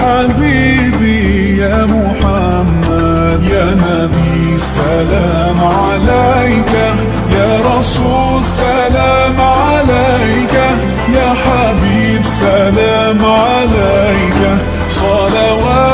حبيبي يا محمد يا نبي سلام عليك يا رسول سلام عليك يا حبيب سلام عليك. صلوات